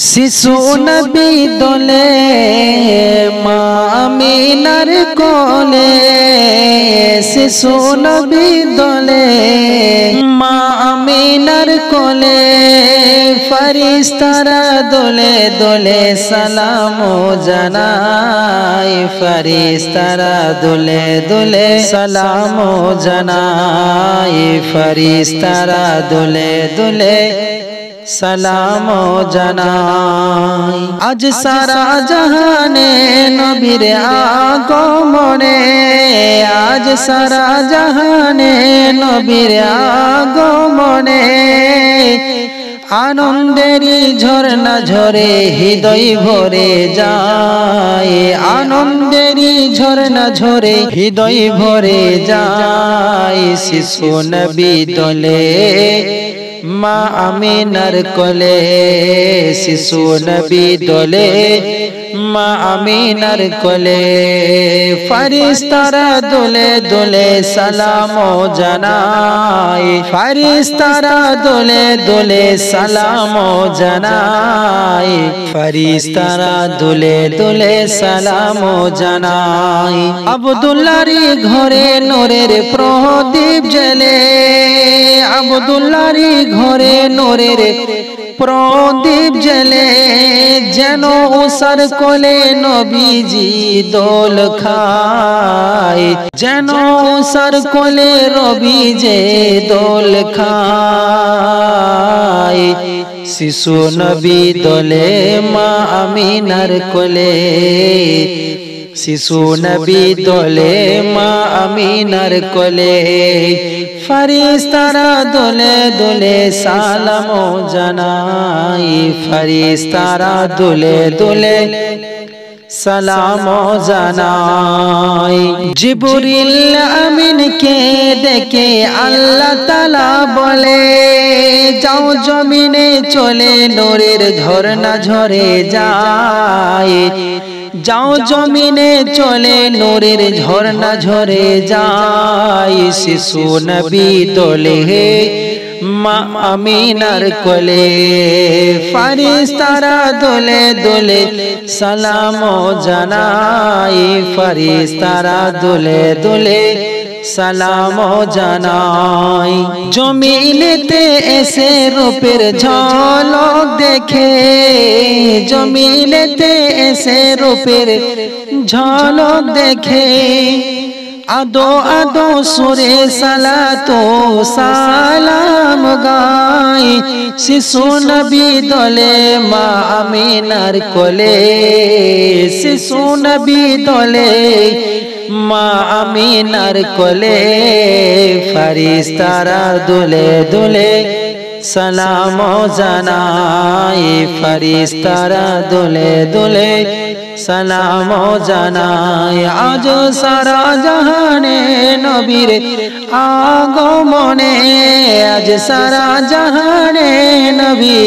শিশু নবী দোলে মা আমিনার কোলে শিশু নবী দোলে মা আমিনার কোলে ফরিস্তারা দোলে দোলে সালাম জানাই ফরিস্তারা দোলে দোলে সালাম জানাই ফরিস্তারা দোলে দোলে সালাম জানাই। আজ সারা জাহানে নবীর আগমনে। আজ সারা জাহানে নবীর আগমনে। আনন্দেরই ঝরনা ঝরে হৃদয় ভরে যায়। আনন্দেরই ঝরনা ঝরে হৃদয় ভরে যায়। শিশু নবী দলে মা আমিনার কোলে শিশু নবী দোলে মা আমিনার কোলে ফারিস্তারা দোলে দোলে সালাম জানাই। ফারিস্তারা দোলে দোলে সালাম জানাই। ফারিস্তারা দোলে দোলে সালাম জানাই। আবদুল্লারি ঘরে নোরের প্রদীপ জেলে আবদুল্লারি ঘরে নোরের প্রদীপ জেলে যেন উসার কোলে নবীজি দোল খায়। যেন উসার কোলে রবি যে দোল খায়। শিশু নবী দোলে মা আমিনার কোলে। শিশু নবী দোলে মা আমিনার কোলে। ফরিস্তারা দোলে দোলে সালাম জানাই, ফরিস্তারা দোলে দোলে সালাম জানাই। জিবরিল আমিনকে দেখে আল্লাহ তালা বলে, যাও জমিনে চলে, নোরের ঝরনা ঝরে যায়। যাও জমিনে চলে, নোরের ঝর্ণা ঝরে যায়। শিশু নবী তোলে মা আমিনার কোলে। ফারিস্তারা দোলে দোলে সালাম জানাই ফারিস্তারা দোলে দোলে সালাম জানাই জমিনেতে এসে রূপের ঝলক দেখে জমিনেতে এসে রূপের ঝলক দেখে আদো আদো সুরে সালা তো সালাম গাই। শিশু নবী দলে মা আমিনার কোলে। শিশু নবী দলে মা আমিনার কোলে। ফারিস্তারা দুলে দুলে সালাম জানাই ফারিস্তারা দুলে দুলে। সালাম জানাই আজ সারা জাহানে নবীর আগমনে। আজ সারা জাহানে নবী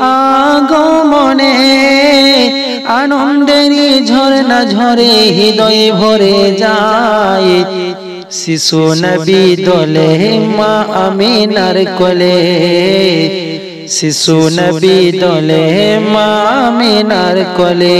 আগমনে। আনন্দেরই ঝরনা ঝরে হৃদয় ভরে যায়। শিশু নবী দলে মা আমিনার কোলে। শিশু নবী দলে মা আমিনার কোলে।